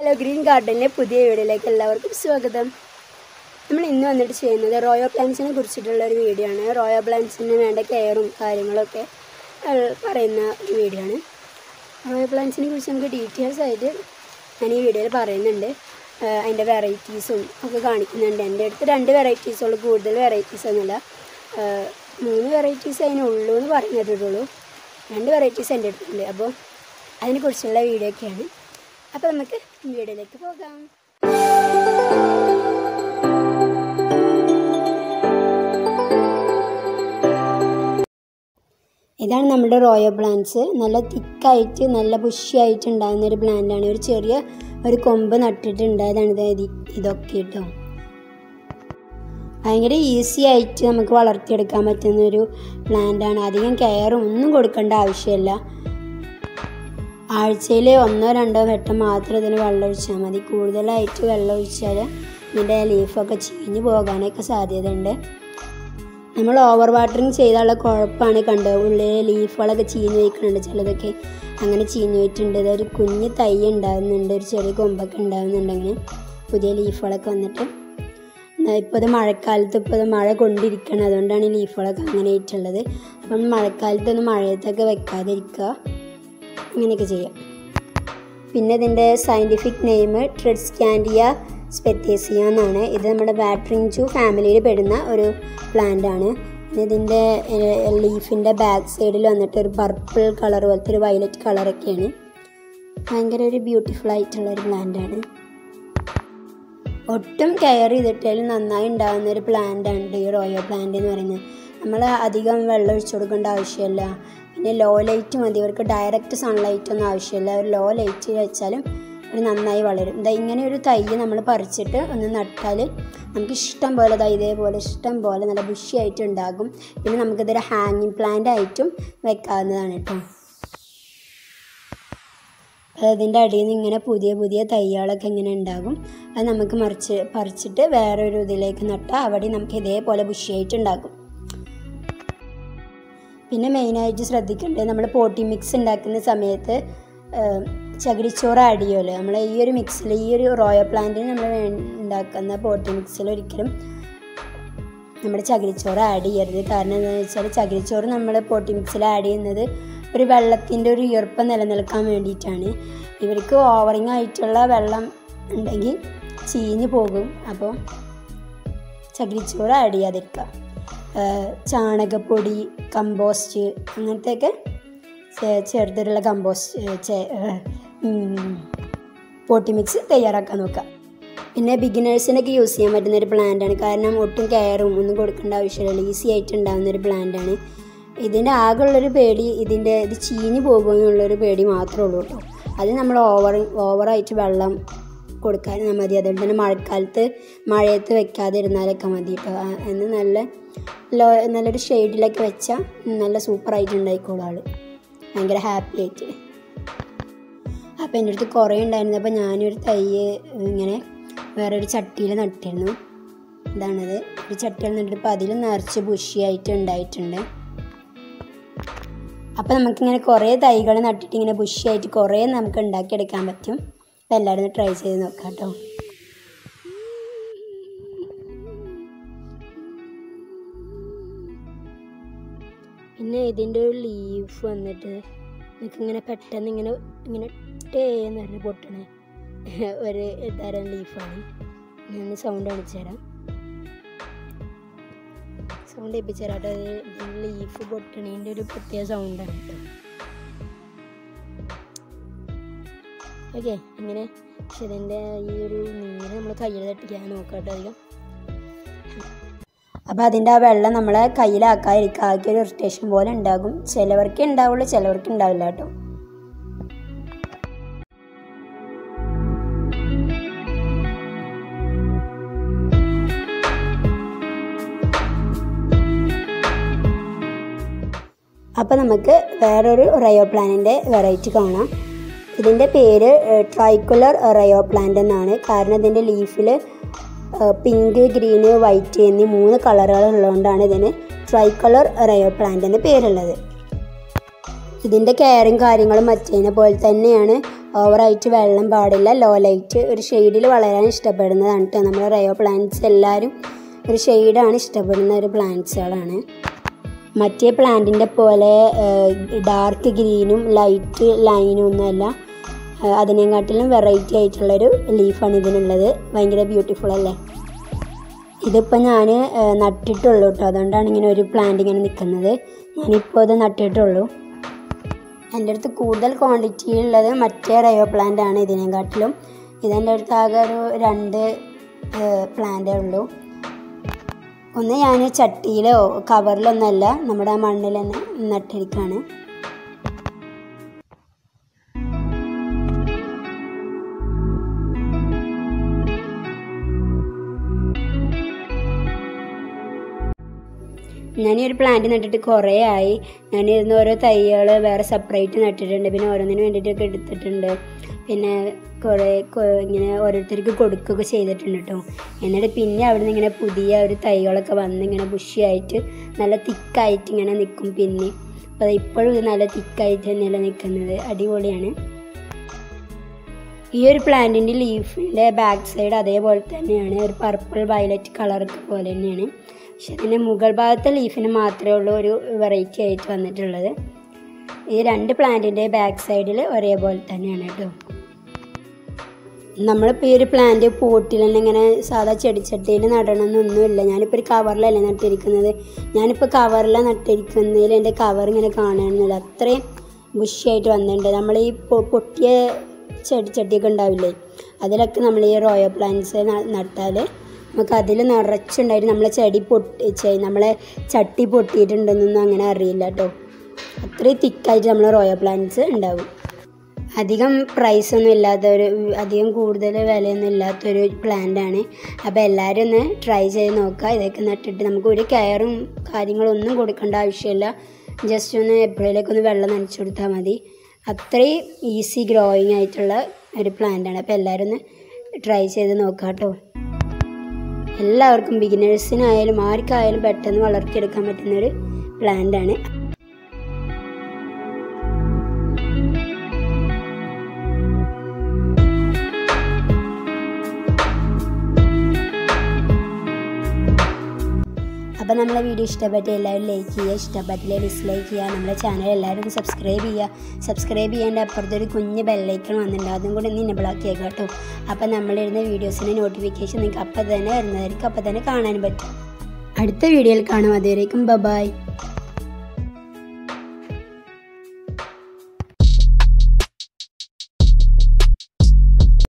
Hello green ഗാർഡനിലെ പുതിയ വീഡിയോയിലേക്ക് എല്ലാവർക്കും സ്വാഗതം. നമ്മൾ ഇന്ന് വന്നിട്ട് ചെയ്യുന്നത് റോയോ പ്ലാന്റ്സിനെ കുറിച്ചിട്ടുള്ള ഒരു വീഡിയോ ആണ്. റോയോ പ്ലാന്റ്സിന് വേണ്ട കെയറും കാര്യങ്ങളൊക്കെ പറയുന്ന ഒരു വീഡിയോ ആണ്. റോയോ പ്ലാന്റ്സിനെ കുറിച്ച് നമുക്ക് ഡീറ്റെയിൽസ് ആയിട്ട് ഞാൻ ഈ വീഡിയോയിൽ പറയുന്നുണ്ട്. അതിന്റെ വെറൈറ്റീസും ഒക്കെ കാണിക്കുന്നുണ്ട്. എന്റെ അടുത്ത് രണ്ട് വെറൈറ്റീസുള്ളൂ കൂടുതൽ വെറൈറ്റീസ് ഒന്നുമില്ല. മൂന്ന് വെറൈറ്റീസ് അതിനുള്ളൂ എന്ന് പറഞ്ഞു തരുള്ളൂ രണ്ട് വെറൈറ്റീസ് എന്റെ അടുത്തുണ്ട്. അപ്പോൾ അതിനെക്കുറിച്ചുള്ള വീഡിയോ ഒക്കെയാണ്. അപ്പോൾ നമുക്ക് വീഡിയോയിലേക്ക് പോകാം. ഇതാണ് നമ്മുടെ റോയൽ പ്ലാന്റ്സ് നല്ല തിക്കായിട്ട് നല്ല ബുഷിയായിട്ട് ഉണ്ടാകുന്ന ഒരു പ്ലാന്റാണ് ഒരു ചെറിയ ഒരു കൊമ്പ് നട്ടിട്ടുണ്ടായതാണ് ഇത് ഇത് ഇതൊക്കെ കേട്ടോ. ഭയങ്കര ഈസി ആയിട്ട് നമുക്ക് വളർത്തിയെടുക്കാൻ പറ്റുന്ന ഒരു പ്ലാന്റാണ് അധികം കെയറും ഒന്നും കൊടുക്കേണ്ട ആവശ്യമില്ല. ആഴ്ചയിൽ ഒന്നോ രണ്ടോ വട്ടം മാത്രം ഇതിന് വെള്ളം ഒഴിച്ചാൽ മതി. കൂടുതലായിട്ട് വെള്ളം ഒഴിച്ചാൽ ഇതിന്റെ ലീഫൊക്കെ ചീഞ്ഞ് പോകാനൊക്കെ സാധ്യതയുണ്ട്. നമ്മൾ ഓവർ വാട്ടറിങ് ചെയ്താലുള്ള കുഴപ്പമാണ് കണ്ടത് ഉള്ളിലെ ലീഫുകളൊക്കെ ചീഞ്ഞ് വയ്ക്കുന്നുണ്ട് ചിലതൊക്കെ അങ്ങനെ ചീഞ്ഞ് പോയിട്ടുണ്ട്. ഇതൊരു കുഞ്ഞ് തൈ ഉണ്ടാകുന്നുണ്ട് ഒരു ചെറിയ കൊമ്പൊക്കെ ഉണ്ടാകുന്നുണ്ടെങ്കിൽ പുതിയ ലീഫുകളൊക്കെ വന്നിട്ട്. ഇപ്പോൾ ഇത് മഴക്കാലത്ത് ഇപ്പോൾ ഇത് മഴ കൊണ്ടിരിക്കണം അതുകൊണ്ടാണ് ഈ ലീഫുകളൊക്കെ അങ്ങനെ ആയിട്ടുള്ളത്. അപ്പം മഴക്കാലത്തൊന്നും മഴയത്തൊക്കെ വെക്കാതിരിക്കുക. അങ്ങനെയൊക്കെ ചെയ്യാം. പിന്നെ ഇതിന്റെ സയന്റിഫിക് നെയിം ട്രെഡ്സ്കാൻഡിയ സ്പെത്തേസിയ എന്നാണ് ഇത് നമ്മുടെ ബാറ്ററിങ് ചു ഫാമിലിയിൽ പെടുന്ന ഒരു പ്ലാന്റ് ആണ്. ഇതിന്റെ ലീഫിന്റെ ബാക്ക് സൈഡിൽ വന്നിട്ട് ഒരു പർപ്പിൾ കളർ പോലത്തെ ഒരു വയലറ്റ് കളറൊക്കെയാണ് ഭയങ്കര ഒരു ബ്യൂട്ടിഫുൾ ആയിട്ടുള്ള ഒരു പ്ലാന്റാണ് ഒട്ടും കെയർ ചെയ്തിട്ടാലും നന്നായി ഉണ്ടാകുന്ന ഒരു പ്ലാന്റാണ് ഈ റോയോ പ്ലാന്റ് എന്ന് പറയുന്നത്. നമ്മൾ അധികം വെള്ളം ഒഴിച്ചു കൊടുക്കേണ്ട ആവശ്യമില്ല. പിന്നെ ലോ ലൈറ്റ് മതി. ഇവർക്ക് ഡയറക്റ്റ് സൺലൈറ്റ് ഒന്നും ആവശ്യമില്ല. ഒരു ലോ ലൈറ്റ് വെച്ചാലും ഒരു നന്നായി വളരും. ഇതാ ഇങ്ങനെ ഒരു തൈ നമ്മൾ പറിച്ചിട്ട് ഒന്ന് നട്ടാൽ നമുക്ക് ഇഷ്ടം പോലെ ദാ ഇതേപോലെ ഇഷ്ടം പോലെ നല്ല ബുഷിയായിട്ട് ഉണ്ടാകും. പിന്നെ നമുക്കിതൊരു ഹാങ്ങിങ് പ്ലാന്റ് ആയിട്ടും വെക്കാവുന്നതാണ് കേട്ടോ. അതിന്റെ അടിയിൽ നിന്ന് ഇങ്ങനെ പുതിയ പുതിയ തൈകളൊക്കെ ഇങ്ങനെ ഉണ്ടാകും. അത് നമുക്ക് മറിച്ച് പറിച്ചിട്ട് വേറൊരു ഇതിലേക്ക് നട്ടാൽ അവിടെ നമുക്ക് ഇതേപോലെ ബുഷിയായിട്ട് ഉണ്ടാകും. പിന്നെ മെയിനായിട്ട് ശ്രദ്ധിക്കേണ്ടത് നമ്മൾ പോട്ടി മിക്സ് ഉണ്ടാക്കുന്ന സമയത്ത് ചകിരിച്ചോറ് ആഡ് ചെയ്യുമല്ലോ നമ്മൾ ഈ ഒരു മിക്സിൽ ഈ ഒരു റോയൽ പ്ലാന്റിന് നമ്മൾ ഉണ്ടാക്കുന്ന പോട്ടി മിക്സിൽ ഒരിക്കലും നമ്മുടെ ചകിരിച്ചോറ് ആഡ് ചെയ്യരുത്. കാരണം എന്താണെന്ന് വെച്ചാൽ ചകിരിച്ചോറ് നമ്മൾ പോട്ടി മിക്സിൽ ആഡ് ചെയ്യുന്നത് ഒരു വെള്ളത്തിന്റെ ഒരു ഈർപ്പം നിലനിൽക്കാൻ വേണ്ടിയിട്ടാണ്. ഇവർക്ക് ഓവറിങ് ആയിട്ടുള്ള വെള്ളം ഉണ്ടെങ്കിൽ ചീഞ്ഞ് പോകും. അപ്പോൾ ചകിരിച്ചോറ് ആഡ് ചെയ്യാതിരിക്കുക ഏഹ് ചാണകപ്പൊടി കമ്പോസ്റ്റ് അങ്ങനത്തെയൊക്കെ ചേർത്തിട്ടുള്ള കമ്പോസ്റ്റ് പോട്ടി മിക്സ് തയ്യാറാക്കാൻ നോക്കുക. പിന്നെ ബിഗിനേഴ്സിനൊക്കെ യൂസ് ചെയ്യാൻ പറ്റുന്ന ഒരു പ്ലാന്റാണ് കാരണം ഒട്ടും കെയറും ഒന്നും കൊടുക്കേണ്ട ആവശ്യമില്ല. ഈസി ആയിട്ട് ഉണ്ടാകുന്ന ഒരു പ്ലാന്റാണ് ഇതിന്റെ ആകെയുള്ളൊരു പേടി ഇതിന്റെ ഇത് ചീഞ്ഞ് പോകുമെന്നുള്ളൊരു പേടി മാത്രമേ ഉള്ളൂ കേട്ടോ. അത് നമ്മൾ ഓവർ ഓവറായിട്ട് വെള്ളം കൊടുക്കാൻ മതി. അതുകൊണ്ട് തന്നെ മഴക്കാലത്ത് മഴയത്ത് വെക്കാതിരുന്നാലൊക്കെ മതി. കേട്ടോ എന്ന് നല്ല ലോ നല്ലൊരു ഷെയ്ഡിലൊക്കെ വെച്ചാൽ നല്ല സൂപ്പർ ആയിട്ട് ഉണ്ടായിക്കോളും ആൾ ഭയങ്കര ഹാപ്പി ആയിട്ട്. അപ്പോൾ എന്റെ അടുത്ത് കുറേ ഉണ്ടായിരുന്നു. അപ്പോൾ ഞാനൊരു തൈ ഇങ്ങനെ വേറൊരു ചട്ടിയിൽ നട്ടിരുന്നു. ഇതാണത്. ഒരു ചട്ടിയിൽ നട്ടിട്ട് അപ്പോൾ അതിൽ നിറച്ച് ബുഷിയായിട്ട് ഉണ്ടായിട്ടുണ്ട്. അപ്പോൾ നമുക്കിങ്ങനെ കുറേ തൈകൾ നട്ടിട്ട് ഇങ്ങനെ ബുഷിയായിട്ട് കുറേ നമുക്ക് ഉണ്ടാക്കിയെടുക്കാൻ പറ്റും. അപ്പോൾ എല്ലാവരും ട്രൈ ചെയ്ത് നോക്കാം കേട്ടോ ഇതിന്റെ ഒരു ലീഫ് വന്നിട്ട് എനിക്കിങ്ങനെ പെട്ടെന്ന് ഇങ്ങനെ ഇങ്ങനെ ടേന്ന് പറഞ്ഞ് പൊട്ടണേ. ഒരു തരം ലീഫാണ് ഞാൻ സൗണ്ട് കാണിച്ചു തരാം. സൗണ്ട് ഏൽപ്പിച്ചു തരാം കേട്ടോ. ലീഫ് പൊട്ടണേന്റെ ഒരു പ്രത്യേക സൗണ്ടാണ് ഓക്കെ ഇങ്ങനെ ഇതിന്റെ ഈ ഒരു നീര് നമ്മൾ കയ്യിൽ തട്ടിക്കാൻ നോക്കാം കേട്ടോ അധികം. അപ്പോൾ അതിന്റെ ആ വെള്ളം നമ്മളെ കയ്യിലാക്കാതിരിക്കുക. ആകെ ഒരു ഇറിറ്റേഷൻ പോലെ ഉണ്ടാകും. ചിലവർക്ക് ഉണ്ടാവുള്ളൂ ചിലവർക്ക് ഉണ്ടാവില്ല കേട്ടോ. അപ്പോൾ നമുക്ക് വേറൊരു റയോ പ്ലാനിന്റെ വെറൈറ്റി കാണാം. ഇതിന്റെ പേര് ട്രൈക്കുലർ റയോ പ്ലാന്റ് എന്നാണ്. കാരണം ഇതിന്റെ ലീഫിൽ പിങ്ക് ഗ്രീന് വൈറ്റ് എന്നീ മൂന്ന് കളറുകൾ ഉള്ളതുകൊണ്ടാണ് ഇതിന് കളർ റയോ പ്ലാന്റ് എന്ന പേരുള്ളത്. ഇതിന്റെ കെയറും കാര്യങ്ങളും മറ്റേനെ പോലെ തന്നെയാണ്. ഓവറായിട്ട് വെള്ളം പാടില്ല ലോ ലൈറ്റ് ഒരു ഷെയ്ഡിൽ വളരാൻ ഇഷ്ടപ്പെടുന്നതാണ് കേട്ടോ നമ്മുടെ റയോ പ്ലാന്റ്സ് എല്ലാവരും ഒരു ഷെയ്ഡാണ് ഇഷ്ടപ്പെടുന്ന ഒരു പ്ലാന്റ്സുകളാണ് മറ്റേ പ്ലാന്റിന്റെ പോലെ ഡാർക്ക് ഗ്രീനും ലൈറ്റ് ലൈനും ഒന്നുമല്ല. അതിനെക്കാട്ടിലും വെറൈറ്റി ആയിട്ടുള്ളൊരു ലീഫാണ് ഇതിനുള്ളത്. ഭയങ്കര ബ്യൂട്ടിഫുൾ അല്ലേ? ഇതിപ്പോൾ ഞാൻ നട്ടിട്ടുള്ളൂ കേട്ടോ അതുകൊണ്ടാണ് ഇങ്ങനെ ഒരു പ്ലാന്റ് ഇങ്ങനെ നിൽക്കുന്നത് ഞാനിപ്പോൾ ഇത് നട്ടിട്ടുള്ളൂ. എന്റെ അടുത്ത് കൂടുതൽ ക്വാണ്ടിറ്റി ഉള്ളത് മറ്റേ റയോ പ്ലാന്റ് ആണ് ഇതിനെക്കാട്ടിലും ഇതെന്റെ അടുത്ത് ആകെ ഒരു രണ്ട് പ്ലാന്റേ ഉള്ളൂ. ഒന്ന് ഞാൻ ചട്ടിയിലോ കവറിലൊന്നല്ല നമ്മുടെ മണ്ണിൽ തന്നെ നട്ടിരിക്കുകയാണ് ഞാൻ ഈ ഒരു പ്ലാന്റ് നട്ടിട്ട് കുറേ ആയി. ഞാൻ ഇരുന്ന് ഓരോ തൈകൾ വേറെ സെപ്പറേറ്റ് നട്ടിട്ടുണ്ട്. പിന്നെ ഓരോന്നിന് വേണ്ടിയിട്ടൊക്കെ എടുത്തിട്ടുണ്ട്. പിന്നെ കുറേ ഇങ്ങനെ ഓരോരുത്തർക്ക് കൊടുക്കുകയൊക്കെ ചെയ്തിട്ടുണ്ട് കേട്ടോ എന്നിട്ട് പിന്നെ അവിടെ നിന്ന് ഇങ്ങനെ പുതിയ ഒരു തൈകളൊക്കെ വന്ന് ഇങ്ങനെ ബുഷിയായിട്ട് നല്ല തിക്കായിട്ട് ഇങ്ങനെ നിൽക്കും പിന്നെ. അപ്പോൾ ഇപ്പോഴും ഇത് നല്ല തിക്കായിട്ട് തന്നെയല്ല നിൽക്കുന്നത് അടിപൊളിയാണ്. ഈ ഒരു പ്ലാന്റിന്റെ ലീഫിന്റെ ബാക്ക് സൈഡ് അതേപോലെ തന്നെയാണ്. ഒരു പർപ്പിൾ വയലറ്റ് കളറൊക്കെ പോലെ തന്നെയാണ്. പക്ഷെ ഇതിന് മുകൾ ഭാഗത്തെ ലീഫിന് മാത്രമേ ഉള്ളൂ ഒരു വെറൈറ്റി ആയിട്ട് വന്നിട്ടുള്ളത്. ഈ രണ്ട് പ്ലാന്റിന്റെ ബാക്ക് സൈഡിൽ ഒരേപോലെ തന്നെയാണ് കേട്ടോ. നമ്മളിപ്പോൾ ഈ ഒരു പ്ലാന്റ് പോട്ടിൽ തന്നെ ഇങ്ങനെ സാധാ ചെടിച്ചട്ടിയിൽ നടണമെന്നൊന്നുമില്ല ഞാനിപ്പോൾ ഒരു കവറിലല്ലേ നട്ടിരിക്കുന്നത്? ഞാനിപ്പോൾ കവറിലാണ് നട്ടിരിക്കുന്നതിൽ എന്റെ കവർ ഇങ്ങനെ കാണണമെന്നില്ല അത്രയും ബുഷിയായിട്ട് വന്നിട്ടുണ്ട്. നമ്മൾ ഈ പൊട്ടിയ ചെടിച്ചട്ടിയൊക്കെ ഉണ്ടാവില്ലേ? അതിലൊക്കെ നമ്മൾ ഈ റോയോ പ്ലാന്റ്സ് നട്ടാൽ നമുക്ക് അതിൽ നിറച്ചുണ്ടായിട്ട് നമ്മളെ ചെടി പൊട്ടി നമ്മളെ ചട്ടി പൊട്ടിയിട്ടുണ്ടെന്നൊന്നും അങ്ങനെ അറിയില്ല കേട്ടോ അത്രയും തിക്കായിട്ട് നമ്മൾ റോയൽ പ്ലാന്റ്സ് ഉണ്ടാവും. അധികം പ്രൈസ് ഒന്നും ഇല്ലാത്ത ഒരു അധികം കൂടുതൽ വിലയൊന്നും ഇല്ലാത്തൊരു പ്ലാന്റാണ് അപ്പോൾ എല്ലാവരും ഒന്ന് ട്രൈ ചെയ്ത് നോക്കുക. ഇതൊക്കെ നട്ടിട്ട് നമുക്ക് ഒരു കെയറും കാര്യങ്ങളൊന്നും കൊടുക്കേണ്ട ആവശ്യമില്ല. ജസ്റ്റ് ഒന്ന് എപ്പോഴേലൊക്കെ ഒന്ന് വെള്ളം നനച്ചു കൊടുത്താൽ മതി. അത്രയും ഈസി ഗ്രോയിങ് ആയിട്ടുള്ള ഒരു പ്ലാന്റാണ് അപ്പോൾ എല്ലാവരും ഒന്ന് ട്രൈ ചെയ്ത് നോക്കാം കേട്ടോ എല്ലാവർക്കും ബിഗിനേഴ്സിനായാലും ആർക്കായാലും പെട്ടെന്ന് വളർത്തിയെടുക്കാൻ പറ്റുന്ന ഒരു നമ്മളെ വീഡിയോ ഇഷ്ടപ്പെട്ട് എല്ലാവരും ലൈക്ക് ചെയ്യുക ഇഷ്ടപ്പെട്ടില്ല ഡിസ്ലൈക്ക് ചെയ്യുക നമ്മുടെ ചാനൽ എല്ലാവരും സബ്സ്ക്രൈബ് ചെയ്യുക. സബ്സ്ക്രൈബ് ചെയ്യേണ്ട അപ്പുറത്തൊരു കുഞ്ഞ് ബെല്ലൈക്കൺ വന്നിട്ടുണ്ട്. അതും കൂടെ ഒന്ന് ഇനബിളാക്കി കേട്ടോ. അപ്പോൾ നമ്മളിരുന്ന വീഡിയോസിന്റെ നോട്ടിഫിക്കേഷൻ നിങ്ങൾക്ക് അപ്പം തന്നെ വരുന്നതായിരിക്കും. അപ്പം തന്നെ കാണാൻ പറ്റും. അടുത്ത വീഡിയോയിൽ കാണും. അതുവരേക്കും ബൈ